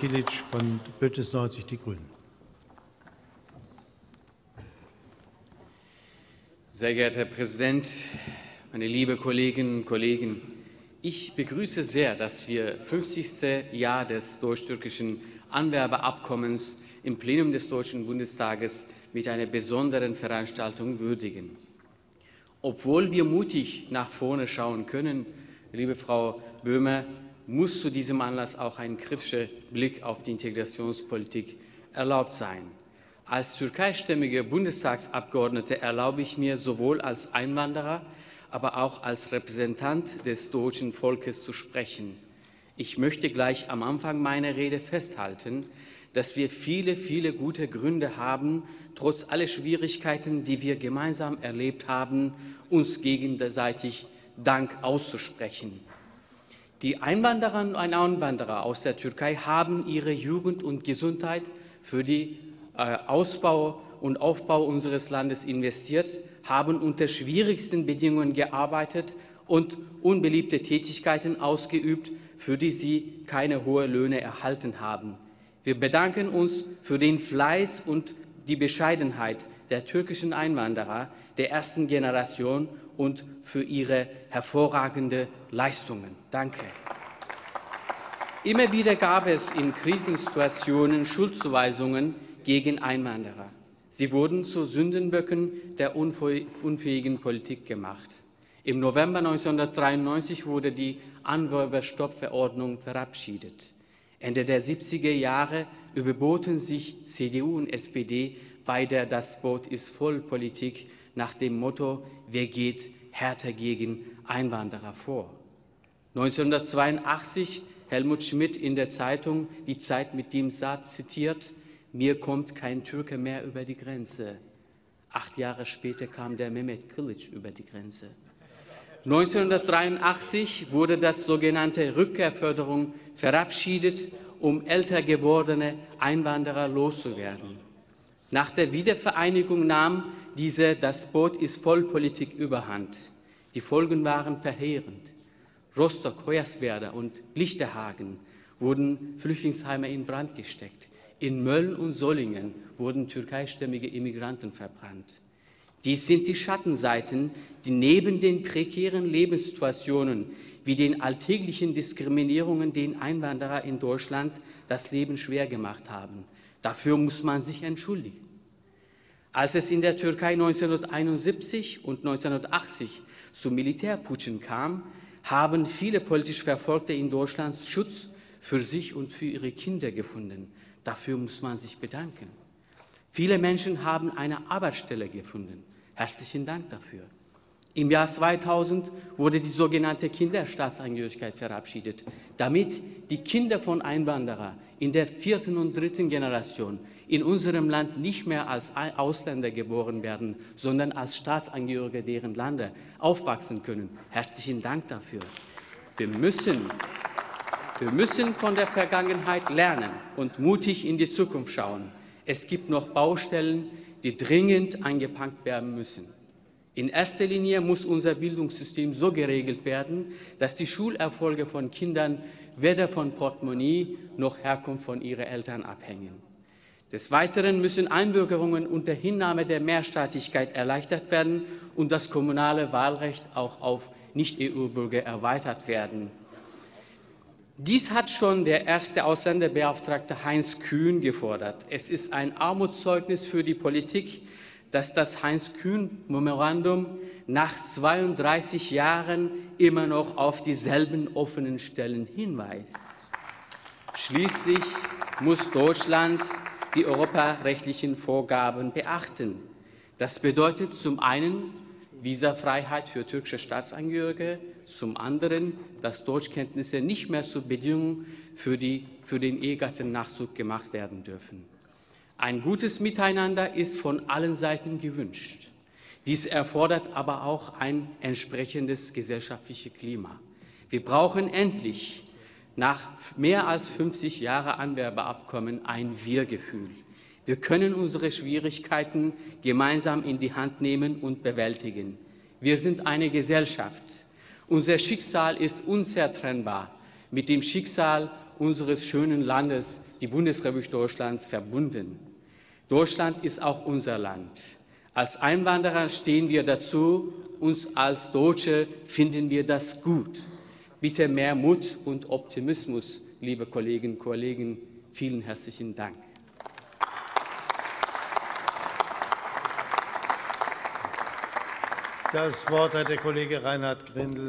Kilic von Bündnis 90 Die Grünen. Sehr geehrter Herr Präsident, meine liebe Kolleginnen und Kollegen, ich begrüße sehr, dass wir 50. Jahr des deutsch-türkischen Anwerbeabkommens im Plenum des Deutschen Bundestages mit einer besonderen Veranstaltung würdigen. Obwohl wir mutig nach vorne schauen können, liebe Frau Böhmer, muss zu diesem Anlass auch ein kritischer Blick auf die Integrationspolitik erlaubt sein. Als türkeistämmige Bundestagsabgeordnete erlaube ich mir sowohl als Einwanderer, aber auch als Repräsentant des deutschen Volkes zu sprechen. Ich möchte gleich am Anfang meiner Rede festhalten, dass wir viele, viele gute Gründe haben, trotz aller Schwierigkeiten, die wir gemeinsam erlebt haben, uns gegenseitig Dank auszusprechen. Die Einwandererinnen und Einwanderer aus der Türkei haben ihre Jugend und Gesundheit für die äh, Ausbau und Aufbau unseres Landes investiert, haben unter schwierigsten Bedingungen gearbeitet und unbeliebte Tätigkeiten ausgeübt, für die sie keine hohen Löhne erhalten haben. Wir bedanken uns für den Fleiß und die Bescheidenheit der türkischen Einwanderer der ersten Generation und für ihre hervorragende Leistungen. Danke. Immer wieder gab es in Krisensituationen Schuldzuweisungen gegen Einwanderer. Sie wurden zu Sündenböcken der unfähigen Politik gemacht. Im November 1993 wurde die Anwerberstoppverordnung verabschiedet. Ende der 70er Jahre überboten sich CDU und SPD bei der Das Boot ist voll Politik nach dem Motto, wer geht härter gegen Einwanderer vor. 1982 Helmut Schmidt in der Zeitung Die Zeit mit dem Satz zitiert, mir kommt kein Türke mehr über die Grenze. Acht Jahre später kam der Mehmet Kilic über die Grenze. 1983 wurde das sogenannte Rückkehrförderung verabschiedet, um älter gewordene Einwanderer loszuwerden. Nach der Wiedervereinigung nahm diese Das Boot ist voll Politik überhand. Die Folgen waren verheerend. Rostock, Hoyerswerda und Lichterhagen wurden Flüchtlingsheime in Brand gesteckt. In Mölln und Sollingen wurden türkeistämmige Immigranten verbrannt. Dies sind die Schattenseiten, die neben den prekären Lebenssituationen wie den alltäglichen Diskriminierungen den Einwanderer in Deutschland das Leben schwer gemacht haben. Dafür muss man sich entschuldigen. Als es in der Türkei 1971 und 1980 zu Militärputschen kam, haben viele politisch Verfolgte in Deutschland Schutz für sich und für ihre Kinder gefunden. Dafür muss man sich bedanken. Viele Menschen haben eine Arbeitsstelle gefunden. Herzlichen Dank dafür. Im Jahr 2000 wurde die sogenannte Kinderstaatsangehörigkeit verabschiedet, damit die Kinder von Einwanderern in der vierten und dritten Generation in unserem Land nicht mehr als Ausländer geboren werden, sondern als Staatsangehörige deren Lande aufwachsen können. Herzlichen Dank dafür. Wir müssen wir müssen von der Vergangenheit lernen und mutig in die Zukunft schauen. Es gibt noch Baustellen, die dringend angepackt werden müssen. In erster Linie muss unser Bildungssystem so geregelt werden, dass die Schulerfolge von Kindern weder von Portemonnaie noch Herkunft von ihren Eltern abhängen. Des Weiteren müssen Einbürgerungen unter Hinnahme der Mehrstaatlichkeit erleichtert werden und das kommunale Wahlrecht auch auf Nicht-EU-Bürger erweitert werden. Dies hat schon der erste Ausländerbeauftragte Heinz Kühn gefordert. Es ist ein Armutszeugnis für die Politik, dass das Heinz-Kühn-Memorandum nach 32 Jahren immer noch auf dieselben offenen Stellen hinweist. Schließlich muss Deutschland die europarechtlichen Vorgaben beachten. Das bedeutet zum einen Visafreiheit für türkische Staatsangehörige, zum anderen, dass Deutschkenntnisse nicht mehr zur Bedingung für, die, für den Ehegattennachzug gemacht werden dürfen. Ein gutes Miteinander ist von allen Seiten gewünscht. Dies erfordert aber auch ein entsprechendes gesellschaftliches Klima. Wir brauchen endlich nach mehr als 50 Jahren Anwerbeabkommen ein Wir-Gefühl. Wir können unsere Schwierigkeiten gemeinsam in die Hand nehmen und bewältigen. Wir sind eine Gesellschaft. Unser Schicksal ist unzertrennbar mit dem Schicksal unseres schönen Landes, die Bundesrepublik Deutschland verbunden. Deutschland ist auch unser Land. Als Einwanderer stehen wir dazu, uns als Deutsche finden wir das gut. Bitte mehr Mut und Optimismus, liebe Kolleginnen und Kollegen. Vielen herzlichen Dank. Das Wort hat der Kollege Reinhard Grindel.